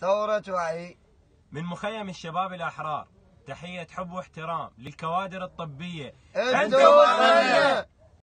ثورة وعي. من مخيم الشباب الأحرار تحية حب واحترام للكوادر الطبية. أنتوا